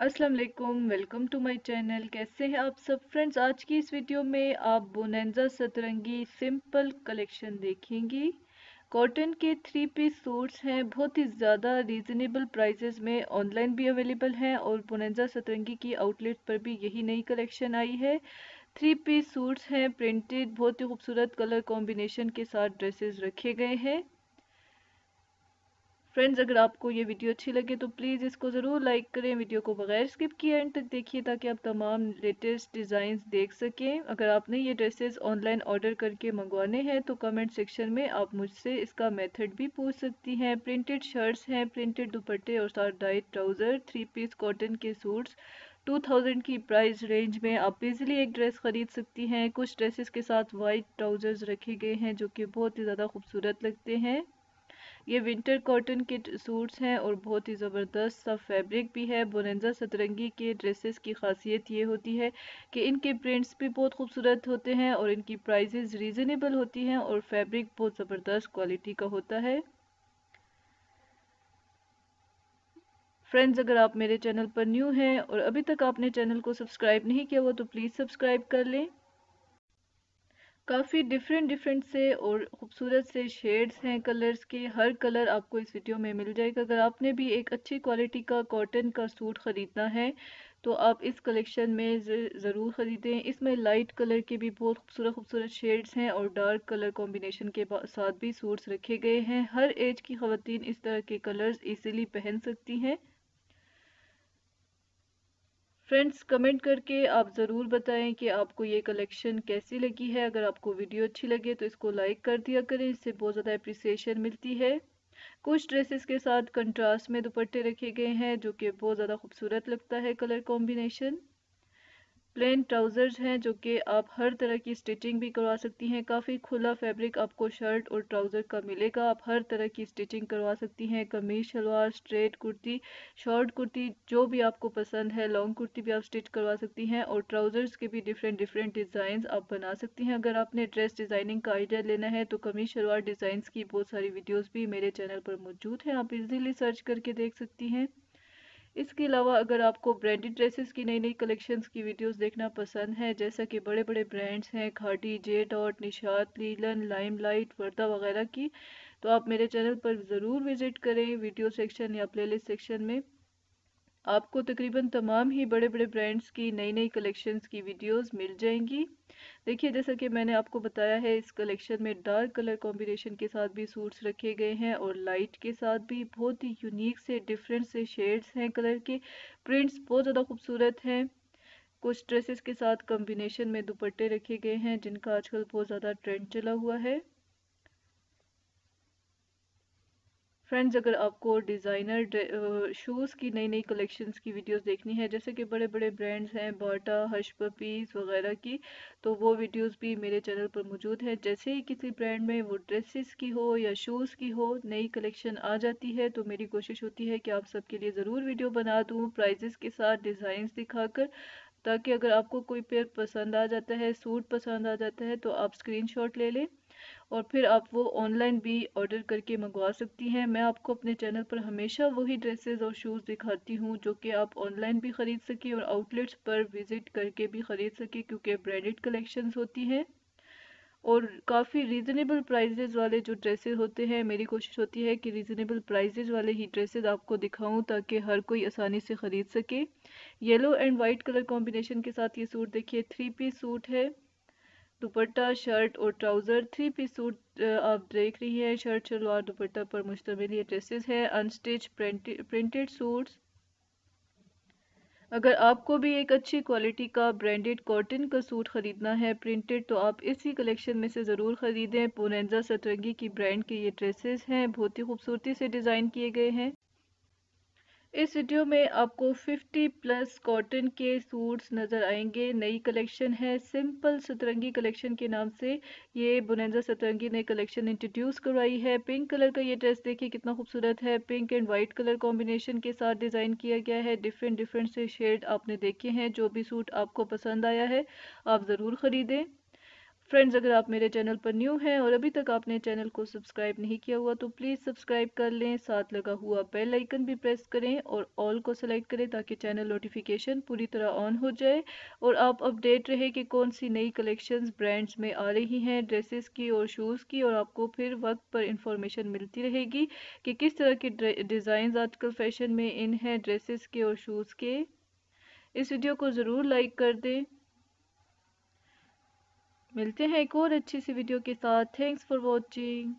अस्सलाम वालेकुम welcome to my channel कैसे हैं आप सब फ्रेंड्स आज की इस वीडियो में आप बोनेंजा सतरंगी सिंपल कलेक्शन देखेंगी। कॉटन के थ्री पीस सूट्स हैं, बहुत ही ज़्यादा रीज़नेबल प्राइजेस में ऑनलाइन भी अवेलेबल हैं और बोनेंजा सतरंगी की आउटलेट पर भी यही नई कलेक्शन आई है। थ्री पीस सूट्स हैं प्रिंटेड बहुत ही खूबसूरत कलर कॉम्बिनेशन के साथ ड्रेसेस रखे गए हैं। फ्रेंड्स अगर आपको ये वीडियो अच्छी लगे तो प्लीज़ इसको ज़रूर लाइक करें। वीडियो को बगैर स्किप किए एंड तक देखिए, ताकि आप तमाम लेटेस्ट डिज़ाइंस देख सकें। अगर आपने ये ड्रेसेस ऑनलाइन ऑर्डर करके मंगवाने हैं तो कमेंट सेक्शन में आप मुझसे इसका मेथड भी पूछ सकती हैं। प्रिंटेड शर्ट्स हैं प्रिंटेड दुपट्टे और साथ dyed trouser three piece cotton के सूट्स 2000 की प्राइस रेंज में आप इजीली एक ड्रेस ख़रीद सकती हैं। कुछ ड्रेसेस के साथ वाइट ट्राउज़र्स रखे गए हैं, जो कि बहुत ही ज़्यादा खूबसूरत लगते हैं। ये विंटर कॉटन के सूट्स हैं और बहुत ही ज़बरदस्त सा फैब्रिक भी है। बोनेंजा सतरंगी के ड्रेसेस की खासियत ये होती है कि इनके प्रिंट्स भी बहुत खूबसूरत होते हैं और इनकी प्राइजेज़ रीज़नेबल होती हैं और फैब्रिक बहुत ज़बरदस्त क्वालिटी का होता है। फ्रेंड्स अगर आप मेरे चैनल पर न्यू हैं और अभी तक आपने चैनल को सब्सक्राइब नहीं किया हुआ तो प्लीज़ सब्सक्राइब कर लें। काफ़ी डिफरेंट डिफरेंट से और ख़ूबसूरत से शेड्स हैं कलर्स के। हर कलर आपको इस वीडियो में मिल जाएगा। अगर आपने भी एक अच्छी क्वालिटी का कॉटन का सूट ख़रीदना है तो आप इस कलेक्शन में ज़रूर ख़रीदें। इसमें लाइट कलर के भी बहुत खूबसूरत खूबसूरत शेड्स हैं और डार्क कलर कॉम्बिनेशन के साथ भी सूट्स रखे गए हैं। हर एज की ख़वान इस तरह के कलर्स इजीली पहन सकती हैं। फ्रेंड्स कमेंट करके आप ज़रूर बताएँ कि आपको ये कलेक्शन कैसी लगी है। अगर आपको वीडियो अच्छी लगे तो इसको लाइक कर दिया करें, इससे बहुत ज़्यादा अप्रिसिएशन मिलती है। कुछ ड्रेसेस के साथ कंट्रास्ट में दुपट्टे रखे गए हैं, जो कि बहुत ज़्यादा खूबसूरत लगता है कलर कॉम्बिनेशन प्लेन ट्राउज़र्स हैं जो कि आप हर तरह की स्टिचिंग भी करवा सकती हैं। काफ़ी खुला फैब्रिक आपको शर्ट और ट्राउज़र का मिलेगा। आप हर तरह की स्टिचिंग करवा सकती हैं। कमीज शलवार स्ट्रेट कुर्ती, शॉर्ट कुर्ती, जो भी आपको पसंद है, लॉन्ग कुर्ती भी आप स्टिच करवा सकती हैं और ट्राउज़र्स के भी डिफरेंट डिफरेंट डिज़ाइन आप बना सकती हैं। अगर आपने ड्रेस डिज़ाइनिंग का आइडिया लेना है तो कमीज शलवार डिज़ाइन की बहुत सारी वीडियोज़ भी मेरे चैनल पर मौजूद हैं। आप इजीली सर्च करके देख सकती हैं। इसके अलावा अगर आपको ब्रांडेड ड्रेसेस की नई नई कलेक्शंस की वीडियोस देखना पसंद है, जैसा कि बड़े बड़े ब्रांड्स हैं Khaadi J dot Nishat linen limelight Warda वगैरह की तो आप मेरे चैनल पर ज़रूर विज़िट करें वीडियो सेक्शन या प्लेलिस्ट सेक्शन में। आपको तकरीबन तमाम ही बड़े बड़े ब्रांड्स की नई नई कलेक्शंस की वीडियोस मिल जाएँगी। देखिए, जैसा कि मैंने आपको बताया है, इस कलेक्शन में डार्क कलर कॉम्बिनेशन के साथ भी सूट्स रखे गए हैं और लाइट के साथ भी बहुत ही यूनिक से डिफरेंट से शेड्स हैं कलर के। प्रिंट्स बहुत ज़्यादा खूबसूरत हैं। कुछ ड्रेसेस के साथ कॉम्बिनेशन में दुपट्टे रखे गए हैं, जिनका आजकल बहुत ज़्यादा ट्रेंड चला हुआ है। फ्रेंड्स अगर आपको डिज़ाइनर शूज़ की नई नई कलेक्शंस की वीडियोस देखनी है, जैसे कि बड़े बड़े ब्रांड्स हैं बाटा हश पपीज़ वगैरह की तो वो वीडियोस भी मेरे चैनल पर मौजूद हैं। जैसे ही किसी ब्रांड में वो ड्रेसेस की हो या शूज़ की हो, नई कलेक्शन आ जाती है तो मेरी कोशिश होती है कि आप सबके लिए ज़रूर वीडियो बना दूँ प्राइजेस के साथ डिज़ाइंस दिखाकर, ताकि अगर आपको कोई पेयर पसंद आ जाता है सूट पसंद आ जाता है तो आप स्क्रीन ले लें। और फिर आप वो ऑनलाइन भी ऑर्डर करके मंगवा सकती हैं। मैं आपको अपने चैनल पर हमेशा वही ड्रेसेस और शूज़ दिखाती हूँ, जो कि आप ऑनलाइन भी ख़रीद सकें और आउटलेट्स पर विज़िट करके भी ख़रीद सकें, क्योंकि ब्रांडेड कलेक्शंस होती हैं। और काफ़ी रीज़नेबल प्राइजेज़ वाले जो ड्रेसेस होते हैं, मेरी कोशिश होती है कि रीज़नेबल प्राइजेज़ वाले ही ड्रेसेस आपको दिखाऊँ, ताकि हर कोई आसानी से ख़रीद सके। Yellow and white colour combination के साथ ये सूट देखिए थ्री पीस सूट है। दुपट्टा, शर्ट और ट्राउज़र, थ्री पीस सूट आप देख रही है। शर्ट शलवार दुपट्टा पर मुश्तमिल ये ड्रेसेस है। Unstitch printed suits. अगर आपको भी एक अच्छी क्वालिटी का ब्रांडेड कॉटन का सूट ख़रीदना है, प्रिंटेड तो आप इसी कलेक्शन में से ज़रूर ख़रीदें। पोनेंजा सतरंगी की ब्रांड के ये ड्रेसेस हैं। बहुत ही खूबसूरती से डिज़ाइन किए गए हैं। इस वीडियो में आपको 50 प्लस कॉटन के सूट्स नज़र आएँगे। नई कलेक्शन है, सिंपल सतरंगी कलेक्शन के नाम से। ये बुनेंजा सतरंगी ने कलेक्शन इंट्रोड्यूस करवाई है। पिंक कलर का ये ड्रेस देखिए कितना खूबसूरत है। Pink and white colour combination के साथ डिज़ाइन किया गया है। डिफरेंट डिफरेंट से शेड आपने देखे हैं। जो भी सूट आपको पसंद आया है, आप ज़रूर ख़रीदें। फ्रेंड्स अगर आप मेरे चैनल पर न्यू हैं और अभी तक आपने चैनल को सब्सक्राइब नहीं किया हुआ तो प्लीज़ सब्सक्राइब कर लें, साथ लगा हुआ बेल आइकन भी प्रेस करें और ऑल को सेलेक्ट करें ताकि चैनल नोटिफिकेशन पूरी तरह ऑन हो जाए और आप अपडेट रहे कि कौन सी नई कलेक्शंस ब्रांड्स में आ रही हैं ड्रेसेस की और शूज़ की और आपको फिर वक्त पर इंफॉर्मेशन मिलती रहेगी कि किस तरह के डिज़ाइन आजकल फ़ैशन में इन हैं ड्रेसेस के और शूज़ के। इस वीडियो को ज़रूर लाइक कर दें। मिलते हैं एक और अच्छी सी वीडियो के साथ। Thanks for watching